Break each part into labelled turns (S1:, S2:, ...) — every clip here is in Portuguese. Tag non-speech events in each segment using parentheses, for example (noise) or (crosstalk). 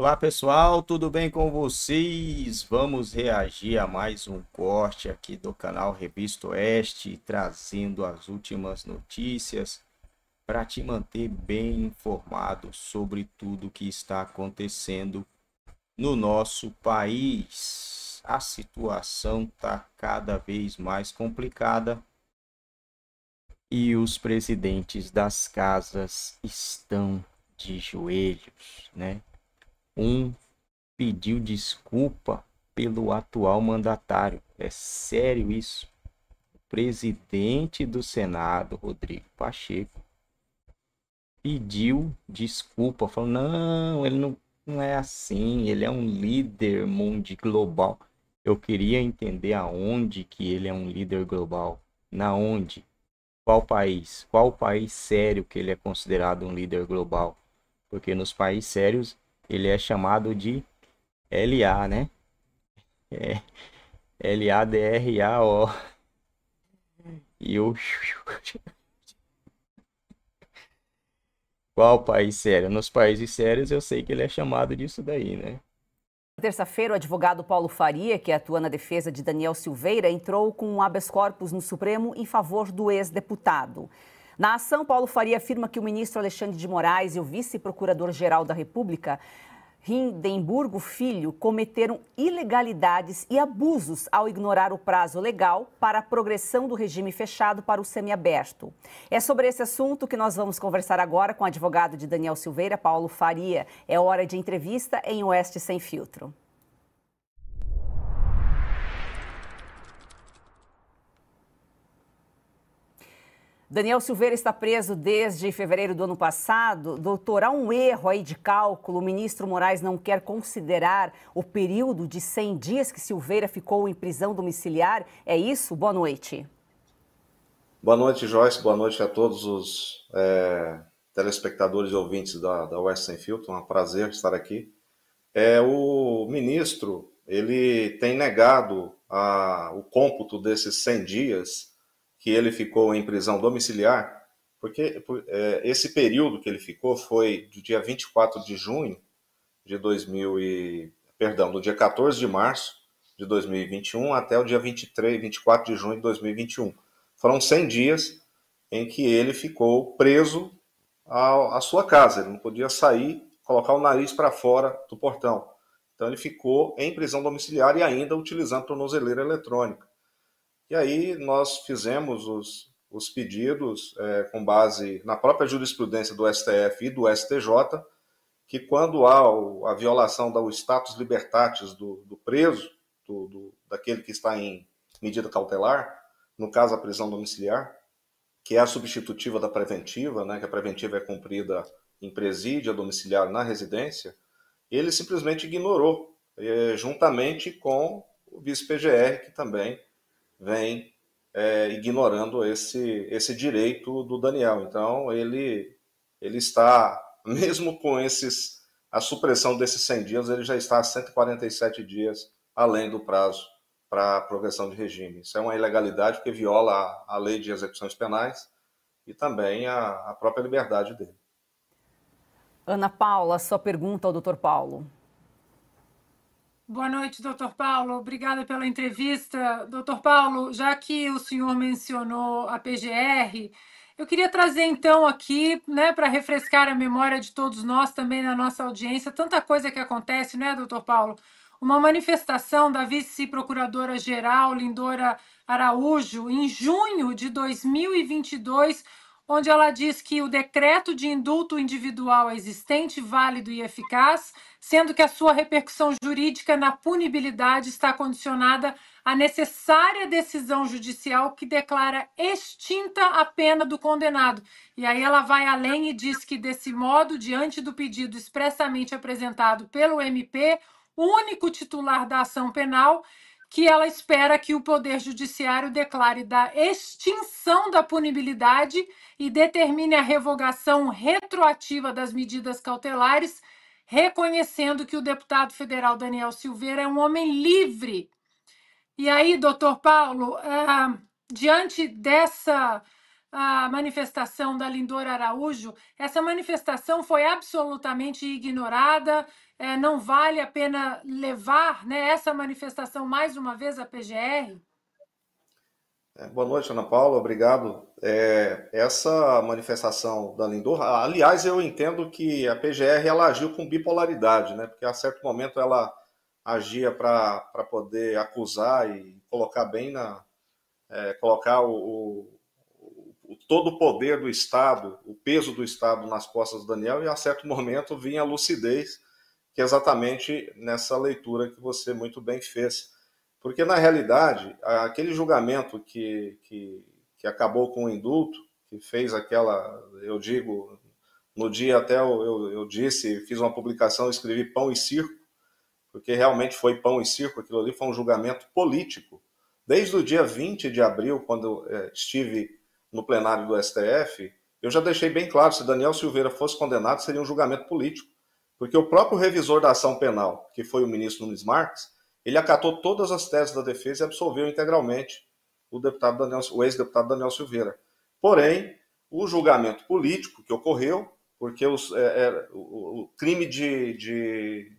S1: Olá pessoal, tudo bem com vocês? Vamos reagir a mais um corte aqui do canal Revista Oeste, trazendo as últimas notícias para te manter bem informado sobre tudo que está acontecendo no nosso país. A situação está cada vez mais complicada e os presidentes das casas estão de joelhos, né? Um pediu desculpa pelo atual mandatário. É sério isso? O presidente do Senado, Rodrigo Pacheco, pediu desculpa, falou: não, ele não, não é assim, ele é um líder mundial global. Eu queria entender aonde que ele é um líder global. Na onde? Qual país? Qual país sério que ele é considerado um líder global? Porque nos países sérios ele é chamado de LA, né? É L-A-D-R-A-O. E o. Qual país sério? Nos países sérios eu sei que ele é chamado disso daí, né?
S2: Terça-feira, o advogado Paulo Faria, que atua na defesa de Daniel Silveira, entrou com um habeas corpus no Supremo em favor do ex-deputado. Na ação, Paulo Faria afirma que o ministro Alexandre de Moraes e o vice-procurador-geral da República, Hindenburgo Filho, cometeram ilegalidades e abusos ao ignorar o prazo legal para a progressão do regime fechado para o semiaberto. É sobre esse assunto que nós vamos conversar agora com o advogado de Daniel Silveira, Paulo Faria. É hora de entrevista em Oeste Sem Filtro. Daniel Silveira está preso desde fevereiro do ano passado. Doutor, há um erro aí de cálculo. O ministro Moraes não quer considerar o período de 100 dias que Silveira ficou em prisão domiciliar. É isso? Boa noite.
S3: Boa noite, Joyce. Boa noite a todos os é, telespectadores e ouvintes da, da Sem Filtro. É um prazer estar aqui. É, o ministro ele tem negado a, o cômputo desses 100 dias que ele ficou em prisão domiciliar, porque é, esse período que ele ficou foi do dia 24 de junho de 2000 e, perdão, do dia 14 de março de 2021 até o dia 23, 24 de junho de 2021. Foram 100 dias em que ele ficou preso à, à sua casa, ele não podia sair, colocar o nariz para fora do portão. Então ele ficou em prisão domiciliar e ainda utilizando tornozeleira eletrônica. E aí nós fizemos os, os pedidos é, com base na própria jurisprudência do STF e do STJ, que quando há a violação do status libertatis do, do preso, do, do, daquele que está em medida cautelar, no caso a prisão domiciliar, que é a substitutiva da preventiva, né, que a preventiva é cumprida em presídio, domiciliar na residência, ele simplesmente ignorou, é, juntamente com o vice-PGR, que também vem é, ignorando esse, esse direito do Daniel. Então, ele, ele está, (laughs) mesmo com esses a supressão desses 100 dias, ele já está a 147 dias além do prazo para progressão de regime. Isso é uma ilegalidade porque viola a, a lei de execuções penais e também a, a própria liberdade dele.
S2: Ana Paula, sua pergunta ao doutor Paulo.
S4: Boa noite, doutor Paulo. Obrigada pela entrevista. Doutor Paulo, já que o senhor mencionou a PGR, eu queria trazer então aqui, né, para refrescar a memória de todos nós também na nossa audiência, tanta coisa que acontece, né, doutor Paulo? Uma manifestação da vice-procuradora-geral Lindora Araújo em junho de 2022 onde ela diz que o decreto de indulto individual existente, válido e eficaz, sendo que a sua repercussão jurídica na punibilidade está condicionada à necessária decisão judicial que declara extinta a pena do condenado. E aí ela vai além e diz que, desse modo, diante do pedido expressamente apresentado pelo MP, único titular da ação penal, que ela espera que o Poder Judiciário declare da extinção da punibilidade e determine a revogação retroativa das medidas cautelares, reconhecendo que o deputado federal Daniel Silveira é um homem livre. E aí, doutor Paulo, uh, diante dessa a manifestação da Lindora Araújo, essa manifestação foi absolutamente ignorada. é, não vale a pena levar né, essa manifestação mais uma vez à PGR?
S3: É, boa noite, Ana Paula, obrigado. É, essa manifestação da Lindor, aliás, eu entendo que a PGR ela agiu com bipolaridade, né? Porque a certo momento ela agia para poder acusar e colocar bem na. É, colocar o, o, o, todo o poder do Estado, o peso do Estado nas costas do Daniel, e a certo momento vinha a lucidez, que é exatamente nessa leitura que você muito bem fez porque, na realidade, aquele julgamento que, que, que acabou com o indulto, que fez aquela, eu digo, no dia até eu, eu, eu disse, fiz uma publicação, escrevi pão e circo, porque realmente foi pão e circo, aquilo ali foi um julgamento político. Desde o dia 20 de abril, quando é, estive no plenário do STF, eu já deixei bem claro, se Daniel Silveira fosse condenado, seria um julgamento político, porque o próprio revisor da ação penal, que foi o ministro Nunes Marques, ele acatou todas as teses da defesa e absolveu integralmente o deputado Daniel, o ex-deputado Daniel Silveira. Porém, o julgamento político que ocorreu, porque os, é, é, o, o, crime de, de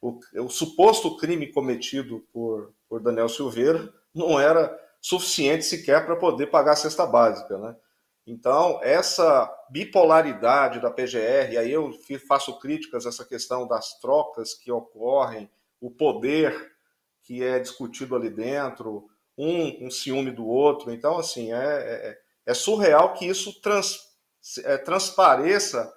S3: o, o, suposto crime cometido por, por Daniel Silveira não era suficiente sequer para poder pagar a cesta básica, né? Então, essa bipolaridade da PGR, aí eu faço críticas a essa questão das trocas que ocorrem, o poder que é discutido ali dentro, um, um ciúme do outro. Então, assim, é, é, é surreal que isso trans, é, transpareça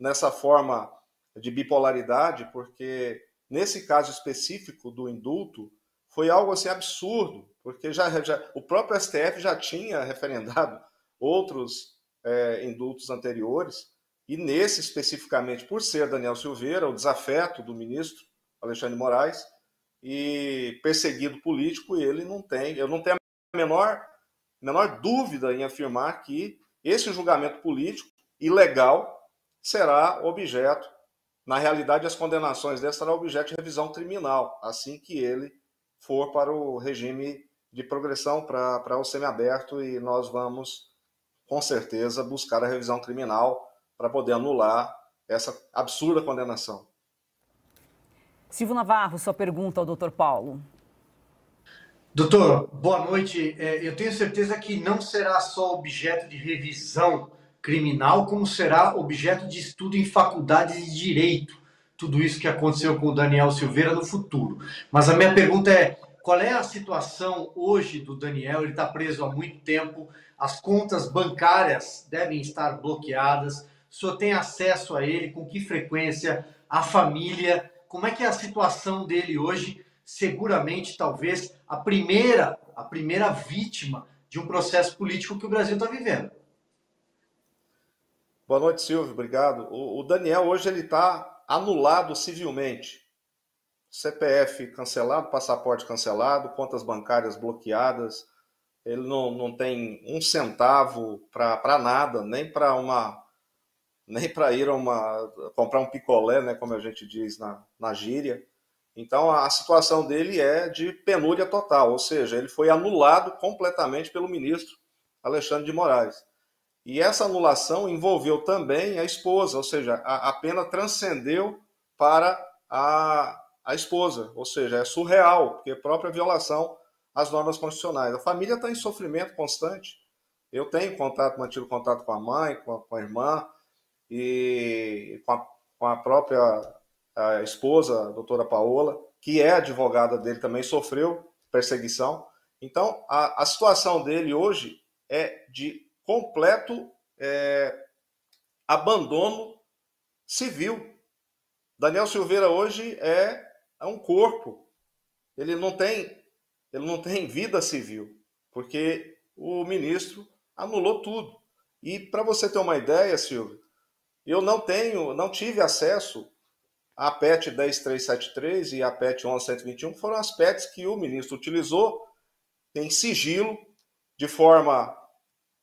S3: nessa forma de bipolaridade, porque nesse caso específico do indulto, foi algo assim absurdo, porque já, já o próprio STF já tinha (laughs) referendado outros é, indultos anteriores, e nesse especificamente, por ser Daniel Silveira, o desafeto do ministro Alexandre Moraes, e perseguido político, ele não tem, eu não tenho a menor, menor dúvida em afirmar que esse julgamento político ilegal será objeto, na realidade, as condenações dessa serão objeto de revisão criminal, assim que ele for para o regime de progressão para, para o semiaberto e nós vamos, com certeza, buscar a revisão criminal para poder anular essa absurda condenação.
S2: Silvio Navarro, sua pergunta ao doutor Paulo.
S5: Doutor, boa noite. É, eu tenho certeza que não será só objeto de revisão criminal, como será objeto de estudo em faculdades de direito. Tudo isso que aconteceu com o Daniel Silveira no futuro. Mas a minha pergunta é: qual é a situação hoje do Daniel? Ele está preso há muito tempo, as contas bancárias devem estar bloqueadas. O senhor tem acesso a ele? Com que frequência? A família? Como é que é a situação dele hoje? Seguramente, talvez, a primeira, a primeira vítima de um processo político que o Brasil está vivendo.
S3: Boa noite, Silvio. Obrigado. O, o Daniel hoje ele está anulado civilmente. CPF cancelado, passaporte cancelado, contas bancárias bloqueadas. Ele não, não tem um centavo para nada, nem para uma nem para ir a uma comprar um picolé, né, como a gente diz na, na gíria. Então a situação dele é de penúria total, ou seja, ele foi anulado completamente pelo ministro Alexandre de Moraes. E essa anulação envolveu também a esposa, ou seja, a, a pena transcendeu para a, a esposa, ou seja, é surreal, porque é própria violação às normas constitucionais. A família está em sofrimento constante. Eu tenho contato, mantido contato com a mãe, com a, com a irmã, e com a, com a própria a esposa, a doutora Paola, que é advogada dele também, sofreu perseguição. Então, a, a situação dele hoje é de completo é, abandono civil. Daniel Silveira hoje é, é um corpo. Ele não tem ele não tem vida civil, porque o ministro anulou tudo. E para você ter uma ideia, Silvio, eu não tenho, não tive acesso à PET 10373 e à PET 11121, que foram as PETs que o ministro utilizou em sigilo, de forma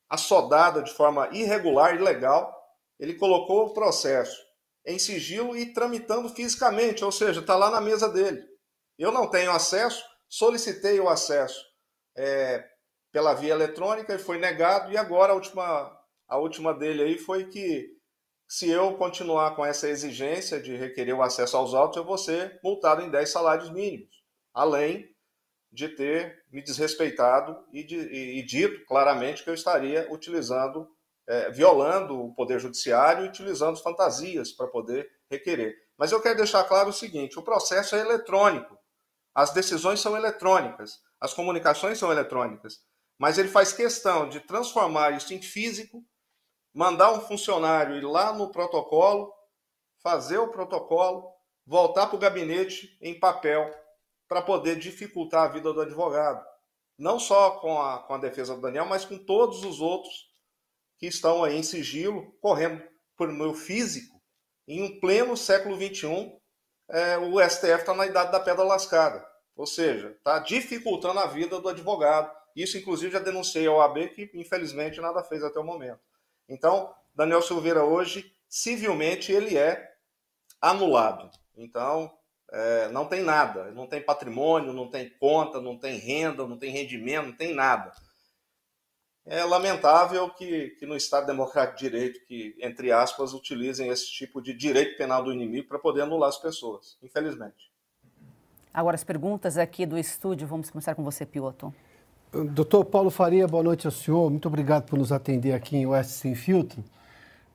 S3: assodada, de forma irregular, ilegal. Ele colocou o processo em sigilo e tramitando fisicamente, ou seja, está lá na mesa dele. Eu não tenho acesso, solicitei o acesso é, pela via eletrônica e foi negado, e agora a última, a última dele aí foi que se eu continuar com essa exigência de requerer o acesso aos autos, eu vou ser multado em 10 salários mínimos, além de ter me desrespeitado e, de, e, e dito claramente que eu estaria utilizando, é, violando o Poder Judiciário e utilizando fantasias para poder requerer. Mas eu quero deixar claro o seguinte: o processo é eletrônico, as decisões são eletrônicas, as comunicações são eletrônicas, mas ele faz questão de transformar isso em físico mandar um funcionário ir lá no protocolo, fazer o protocolo, voltar para o gabinete em papel, para poder dificultar a vida do advogado. Não só com a, com a defesa do Daniel, mas com todos os outros que estão aí em sigilo, correndo por meio físico. Em um pleno século XXI, é, o STF está na idade da pedra lascada. Ou seja, está dificultando a vida do advogado. Isso, inclusive, já denunciei ao AB, que infelizmente nada fez até o momento. Então, Daniel Silveira hoje, civilmente, ele é anulado. Então, é, não tem nada, não tem patrimônio, não tem conta, não tem renda, não tem rendimento, não tem nada. É lamentável que, que no Estado Democrático de Direito, que, entre aspas, utilizem esse tipo de direito penal do inimigo para poder anular as pessoas, infelizmente.
S2: Agora, as perguntas aqui do estúdio, vamos começar com você, Piotr.
S6: Doutor Paulo Faria, boa noite ao senhor. Muito obrigado por nos atender aqui em Oeste Sem Filtro.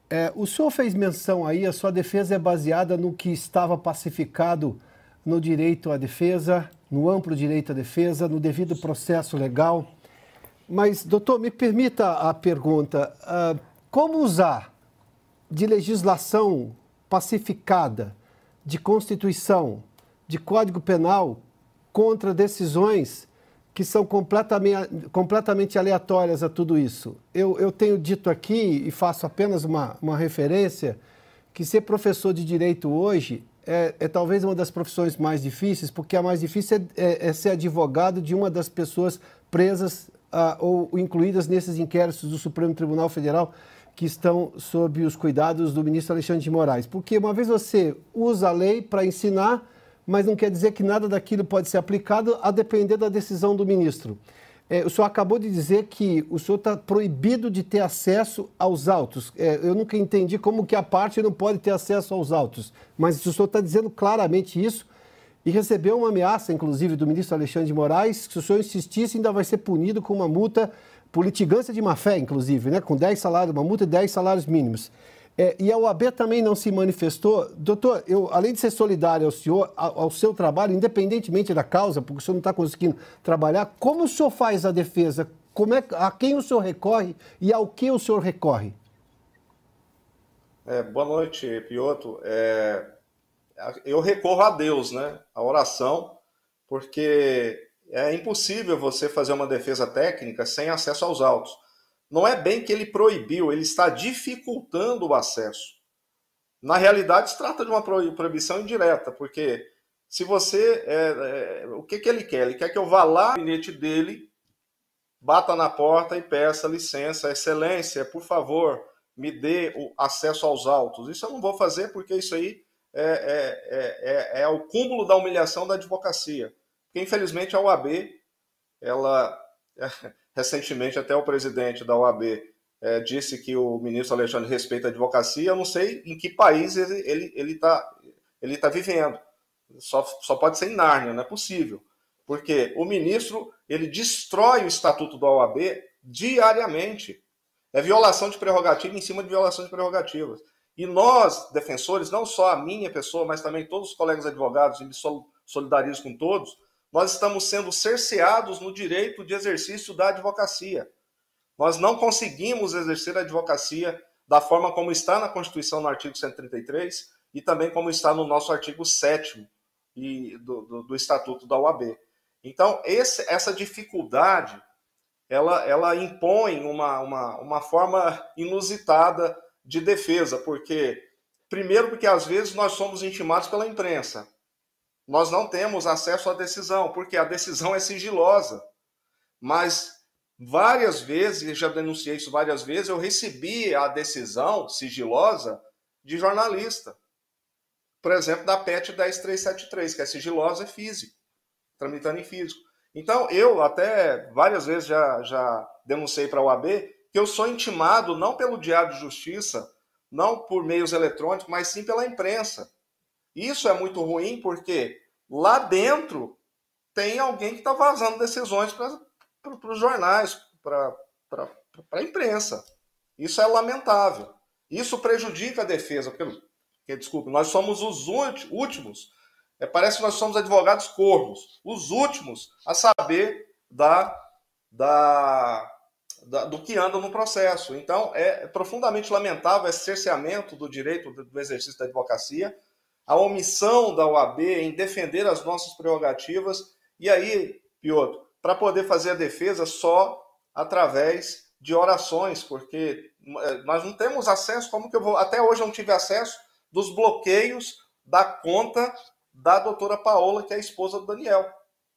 S6: É, o senhor fez menção aí, a sua defesa é baseada no que estava pacificado no direito à defesa, no amplo direito à defesa, no devido processo legal. Mas, doutor, me permita a pergunta: uh, como usar de legislação pacificada, de Constituição, de Código Penal contra decisões que são completamente, completamente aleatórias a tudo isso. Eu, eu tenho dito aqui, e faço apenas uma, uma referência, que ser professor de direito hoje é, é, talvez uma das profissões mais difíceis, porque a mais difícil é, é, é ser advogado de uma das pessoas presas ah, ou incluídas nesses inquéritos do Supremo Tribunal Federal que estão sob os cuidados do ministro Alexandre de Moraes. Porque uma vez você usa a lei para ensinar, mas não quer dizer que nada daquilo pode ser aplicado a depender da decisão do ministro. É, o senhor acabou de dizer que o senhor está proibido de ter acesso aos autos. É, eu nunca entendi como que a parte não pode ter acesso aos autos, mas o senhor está dizendo claramente isso e recebeu uma ameaça, inclusive, do ministro Alexandre de Moraes, que se o senhor insistisse ainda vai ser punido com uma multa por litigância de má-fé, inclusive, né, com 10 salários, uma multa de 10 salários mínimos. É, e a OAB também não se manifestou. Doutor, eu, além de ser solidário ao senhor, ao, ao seu trabalho, independentemente da causa, porque o senhor não está conseguindo trabalhar, como o senhor faz a defesa? Como é, a quem o senhor recorre e ao que o senhor recorre?
S3: É, boa noite, Pioto. É, eu recorro a Deus, né? A oração, porque é impossível você fazer uma defesa técnica sem acesso aos autos não é bem que ele proibiu, ele está dificultando o acesso. Na realidade, se trata de uma proibição indireta, porque se você. É, é, o que, que ele quer? Ele quer que eu vá lá no gabinete dele, bata na porta e peça licença, excelência, por favor, me dê o acesso aos autos. Isso eu não vou fazer porque isso aí é, é, é, é, é o cúmulo da humilhação da advocacia. Porque, infelizmente, a OAB, ela (laughs) Recentemente, até o presidente da OAB é, disse que o ministro Alexandre respeita a advocacia. Eu não sei em que país ele está ele, ele tá, ele tá vivendo. Só, só pode ser em Nárnia, não é possível. Porque o ministro ele destrói o estatuto da OAB diariamente. É violação de prerrogativa em cima de violação de prerrogativas. E nós, defensores, não só a minha pessoa, mas também todos os colegas advogados, e me solidarizo com todos, nós estamos sendo cerceados no direito de exercício da advocacia. Nós não conseguimos exercer a advocacia da forma como está na Constituição, no artigo 133, e também como está no nosso artigo 7 do, do, do Estatuto da OAB. Então, esse, essa dificuldade, ela, ela impõe uma, uma, uma forma inusitada de defesa, porque, primeiro, porque às vezes nós somos intimados pela imprensa, nós não temos acesso à decisão, porque a decisão é sigilosa. Mas várias vezes, já denunciei isso várias vezes, eu recebi a decisão sigilosa de jornalista. Por exemplo, da PET 10373, que é sigilosa e físico, tramitando em físico. Então, eu até várias vezes já, já denunciei para a OAB que eu sou intimado não pelo Diário de Justiça, não por meios eletrônicos, mas sim pela imprensa. Isso é muito ruim porque lá dentro tem alguém que está vazando decisões para os jornais, para a imprensa. Isso é lamentável. Isso prejudica a defesa. Porque, porque desculpe, nós somos os últimos. É, parece que nós somos advogados corvos, os últimos a saber da, da, da, do que anda no processo. Então, é profundamente lamentável esse cerceamento do direito do exercício da advocacia, a omissão da OAB em defender as nossas prerrogativas, e aí, Piotr, para poder fazer a defesa só através de orações, porque eh, nós não temos acesso, como que eu vou, até hoje eu não tive acesso dos bloqueios da conta da doutora Paola, que é a esposa do Daniel.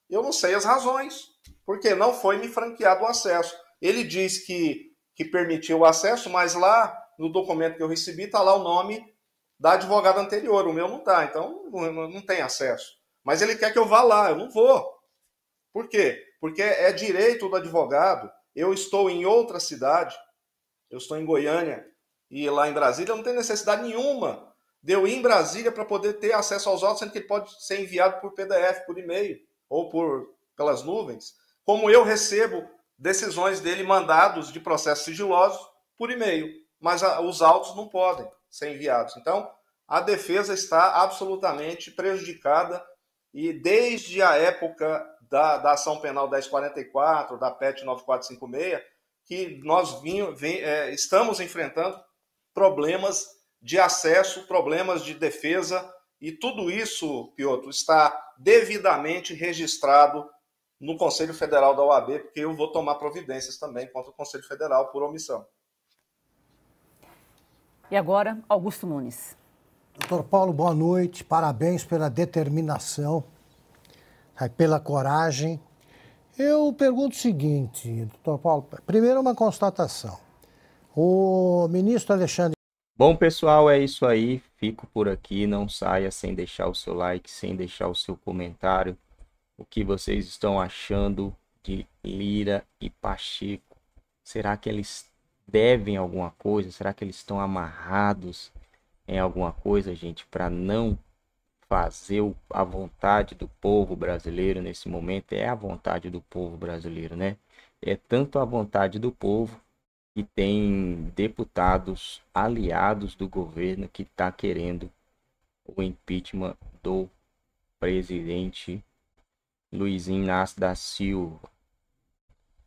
S3: Eu não sei as razões, porque não foi me franqueado o acesso. Ele diz que, que permitiu o acesso, mas lá no documento que eu recebi está lá o nome da advogada anterior, o meu não está, então não, não tem acesso. Mas ele quer que eu vá lá, eu não vou. Por quê? Porque é direito do advogado eu estou em outra cidade, eu estou em Goiânia e lá em Brasília, não tem necessidade nenhuma de eu ir em Brasília para poder ter acesso aos autos, sendo que ele pode ser enviado por PDF, por e-mail ou por pelas nuvens, como eu recebo decisões dele mandados de processos sigilosos por e-mail, mas a, os autos não podem ser enviados. Então, a defesa está absolutamente prejudicada e desde a época da, da ação penal 1044, da PET 9456, que nós vinho, vim, é, estamos enfrentando problemas de acesso, problemas de defesa, e tudo isso, Piotr, está devidamente registrado no Conselho Federal da OAB, porque eu vou tomar providências também contra o Conselho Federal por omissão.
S2: E agora, Augusto Nunes.
S7: Doutor Paulo, boa noite. Parabéns pela determinação pela coragem. Eu pergunto o seguinte, doutor Paulo, primeiro uma constatação. O ministro Alexandre.
S1: Bom, pessoal, é isso aí. Fico por aqui. Não saia sem deixar o seu like, sem deixar o seu comentário. O que vocês estão achando de Lira e Pacheco? Será que eles devem alguma coisa? Será que eles estão amarrados em alguma coisa, gente, para não fazer a vontade do povo brasileiro nesse momento é a vontade do povo brasileiro, né? É tanto a vontade do povo que tem deputados aliados do governo que está querendo o impeachment do presidente Luiz Inácio da Silva.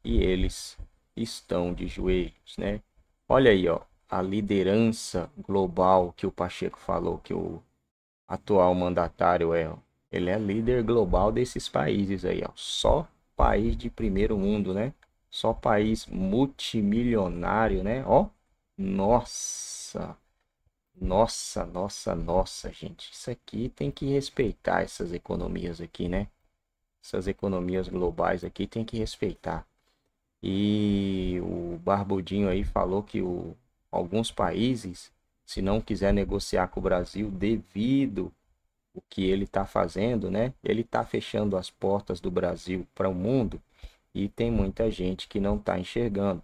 S1: E eles estão de joelhos, né? Olha aí, ó, a liderança global que o Pacheco falou que o atual mandatário é, ele é líder global desses países aí, ó. Só país de primeiro mundo, né? Só país multimilionário, né? Ó, nossa. Nossa, nossa, nossa, gente. Isso aqui tem que respeitar essas economias aqui, né? Essas economias globais aqui tem que respeitar. E o Barbudinho aí falou que o, alguns países se não quiser negociar com o Brasil devido o que ele está fazendo, né? Ele está fechando as portas do Brasil para o mundo e tem muita gente que não está enxergando.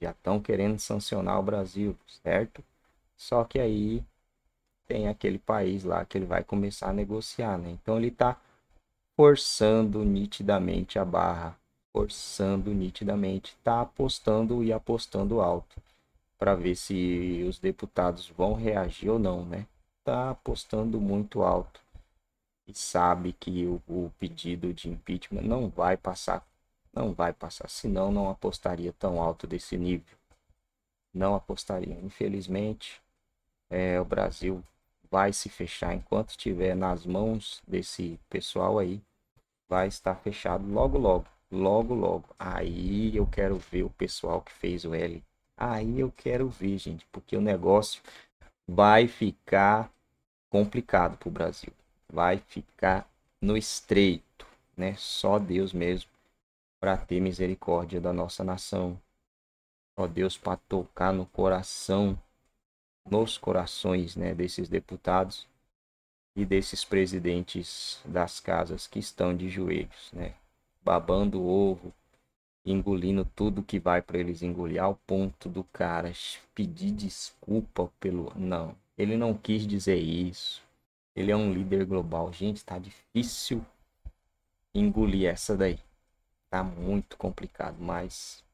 S1: Já estão querendo sancionar o Brasil, certo? Só que aí tem aquele país lá que ele vai começar a negociar, né? Então ele está forçando nitidamente a barra, forçando nitidamente, está apostando e apostando alto para ver se os deputados vão reagir ou não, né? Tá apostando muito alto e sabe que o, o pedido de impeachment não vai passar, não vai passar, senão não apostaria tão alto desse nível. Não apostaria. Infelizmente, é, o Brasil vai se fechar enquanto estiver nas mãos desse pessoal aí, vai estar fechado logo logo, logo logo. Aí eu quero ver o pessoal que fez o L Aí eu quero ver, gente, porque o negócio vai ficar complicado para o Brasil. Vai ficar no estreito, né? Só Deus mesmo para ter misericórdia da nossa nação. Só Deus para tocar no coração, nos corações, né, desses deputados e desses presidentes das casas que estão de joelhos, né? Babando ovo engolindo tudo que vai para eles engolir ao ponto do cara pedir desculpa pelo não, ele não quis dizer isso. Ele é um líder global. Gente, tá difícil engolir essa daí. Tá muito complicado, mas